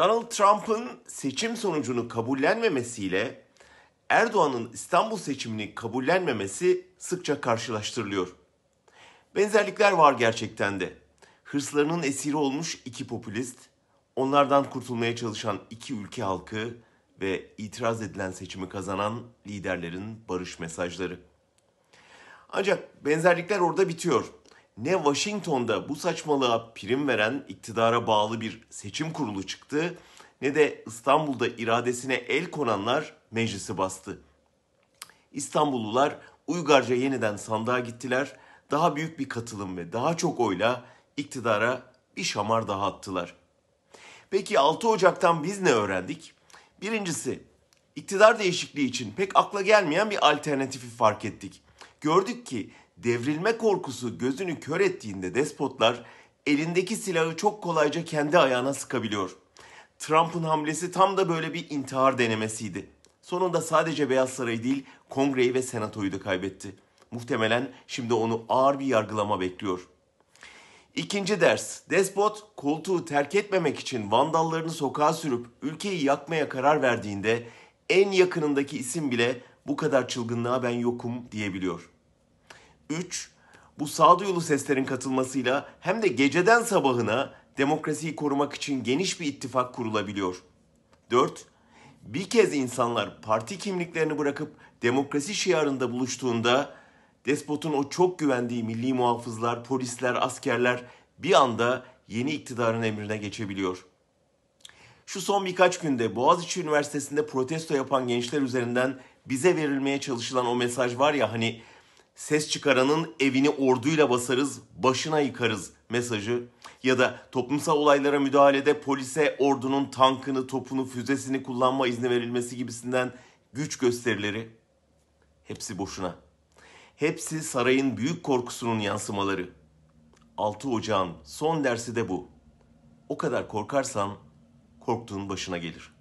Donald Trump'ın seçim sonucunu kabullenmemesiyle Erdoğan'ın İstanbul seçimini kabullenmemesi sıkça karşılaştırılıyor. Benzerlikler var gerçekten de. Hırslarının esiri olmuş iki popülist, onlardan kurtulmaya çalışan iki ülke halkı ve itiraz edilen seçimi kazanan liderlerin barış mesajları. Ancak benzerlikler orada bitiyor. Ne Washington'da bu saçmalığa prim veren iktidara bağlı bir seçim kurulu çıktı ne de İstanbul'da iradesine el konanlar meclisi bastı. İstanbullular uygarca yeniden sandığa gittiler. Daha büyük bir katılım ve daha çok oyla iktidara bir şamar daha attılar. Peki 6 Ocak'tan biz ne öğrendik? Birincisi, iktidar değişikliği için pek akla gelmeyen bir alternatifi fark ettik. Gördük ki devrilme korkusu gözünü kör ettiğinde despotlar elindeki silahı çok kolayca kendi ayağına sıkabiliyor. Trump'ın hamlesi tam da böyle bir intihar denemesiydi. Sonunda sadece Beyaz Sarayı değil, Kongreyi ve Senatoyu da kaybetti. Muhtemelen şimdi onu ağır bir yargılama bekliyor. İkinci ders. Despot koltuğu terk etmemek için vandallarını sokağa sürüp ülkeyi yakmaya karar verdiğinde en yakınındaki isim bile bu kadar çılgınlığa ben yokum diyebiliyor. 3. Bu sağduyulu seslerin katılmasıyla hem de geceden sabahına demokrasiyi korumak için geniş bir ittifak kurulabiliyor. 4. Bir kez insanlar parti kimliklerini bırakıp demokrasi şiarında buluştuğunda despotun o çok güvendiği milli muhafızlar, polisler, askerler bir anda yeni iktidarın emrine geçebiliyor. Şu son birkaç günde Boğaziçi Üniversitesi'nde protesto yapan gençler üzerinden bize verilmeye çalışılan o mesaj var ya hani ses çıkaranın evini orduyla basarız, başına yıkarız mesajı ya da toplumsal olaylara müdahalede polise ordunun tankını, topunu, füzesini kullanma izni verilmesi gibisinden güç gösterileri hepsi boşuna. Hepsi sarayın büyük korkusunun yansımaları. 6 Ocağın son dersi de bu. O kadar korkarsan korktuğun başına gelir.''